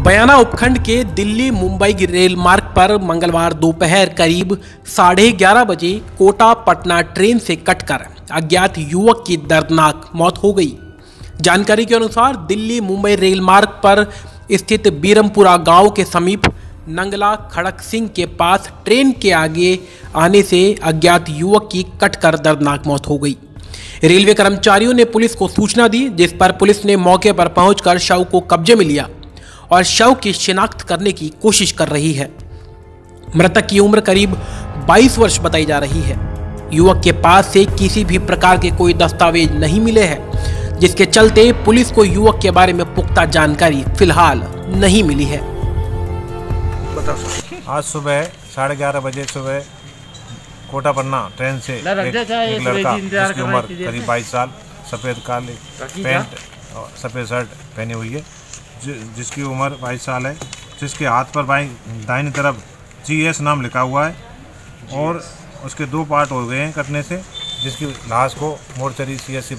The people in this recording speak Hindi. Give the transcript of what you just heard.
बयाना उपखंड के दिल्ली मुंबई रेल मार्ग पर मंगलवार दोपहर करीब साढ़े ग्यारह बजे कोटा पटना ट्रेन से कटकर अज्ञात युवक की दर्दनाक मौत हो गई। जानकारी के अनुसार दिल्ली मुंबई रेल मार्ग पर स्थित बीरमपुरा गाँव के समीप नंगला खड़क सिंह के पास ट्रेन के आगे आने से अज्ञात युवक की कटकर दर्दनाक मौत हो गई। रेलवे कर्मचारियों ने पुलिस को सूचना दी, जिस पर पुलिस ने मौके पर पहुंचकर शव को कब्जे में लिया। और शव की शिनाख्त करने की कोशिश कर रही है। मृतक की उम्र करीब 22 वर्ष बताई जा रही है। युवक के पास से किसी भी प्रकार के कोई दस्तावेज़ नहीं मिले हैं जिसके चलते पुलिस को युवक के बारे में पुख्ता जानकारी फ़िलहाल नहीं मिली है। आज सुबह साढ़े ग्यारह बजे सुबह कोटा पन्ना ट्रेन से एक, एक लड़का जिसकी उम्र करीब बाईस साल सफ़ेद काले पैंट और सफ़ेद शर्ट पहनी हुई है। जि, जिसकी उम्र बाईस साल है जिसके हाथ पर बाई दाइनी तरफ़ जी एस नाम लिखा हुआ है और उसके दो पार्ट हो गए हैं कटने से जिसकी लाश को मोरचरी सी एस सी